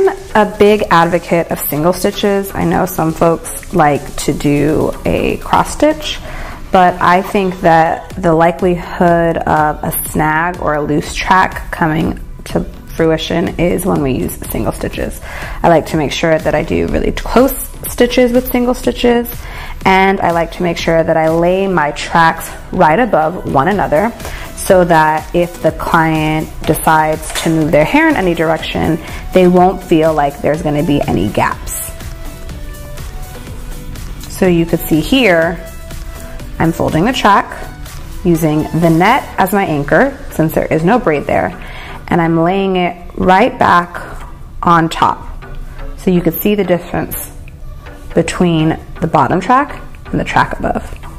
I'm a big advocate of single stitches. I know some folks like to do a cross stitch, but I think that the likelihood of a snag or a loose track coming to fruition is when we use single stitches. I like to make sure that I do really close stitches with single stitches and I like to make sure that I lay my tracks right above one another so that if the client decides to move their hair in any direction, they won't feel like there's gonna be any gaps. So you could see here, I'm folding the track using the net as my anchor since there is no braid there and I'm laying it right back on top. So you could see the difference between the bottom track and the track above.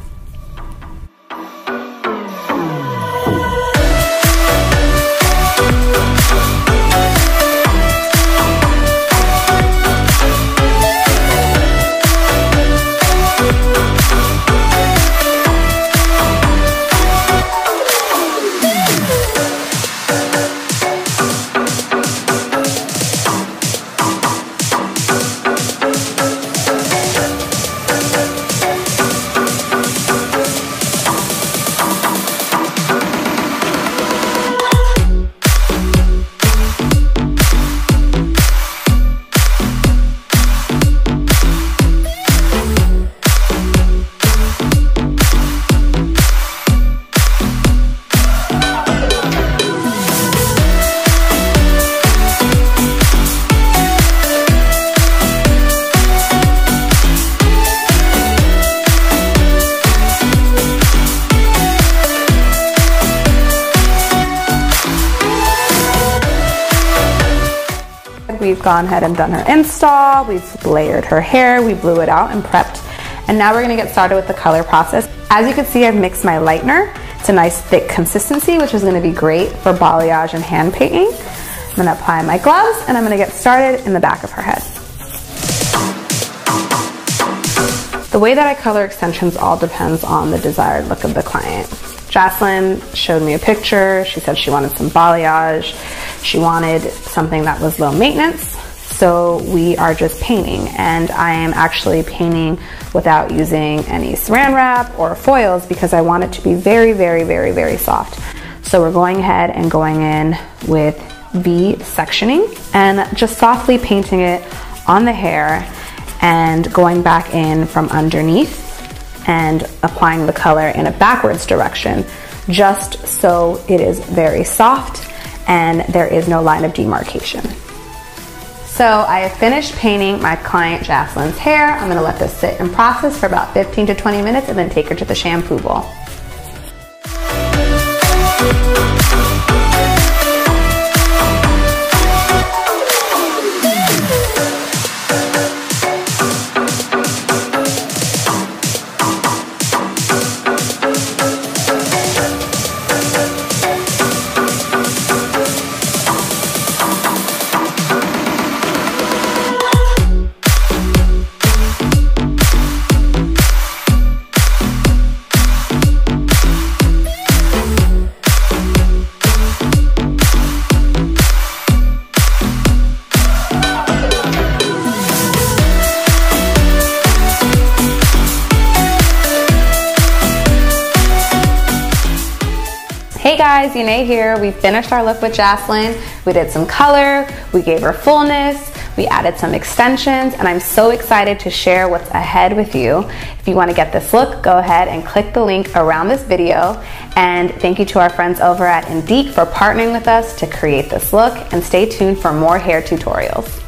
We've gone ahead and done her install. We've layered her hair. We blew it out and prepped. And now we're gonna get started with the color process. As you can see, I've mixed my lightener. It's a nice thick consistency, which is gonna be great for balayage and hand painting. I'm gonna apply my gloves and I'm gonna get started in the back of her head. The way that I color extensions all depends on the desired look of the client. Jocelyn showed me a picture. She said she wanted some balayage. She wanted something that was low maintenance. So we are just painting and I am actually painting without using any saran wrap or foils because I want it to be very, very, very, very soft. So we're going ahead and going in with V sectioning and just softly painting it on the hair and going back in from underneath and applying the color in a backwards direction just so it is very soft and there is no line of demarcation. So I have finished painting my client Jocelyn's hair. I'm gonna let this sit and process for about 15 to 20 minutes and then take her to the shampoo bowl. Guys, Yene here. We finished our look with Jocelyn. We did some color, we gave her fullness, we added some extensions, and I'm so excited to share what's ahead with you. If you wanna get this look, go ahead and click the link around this video. And thank you to our friends over at Indique for partnering with us to create this look, and stay tuned for more hair tutorials.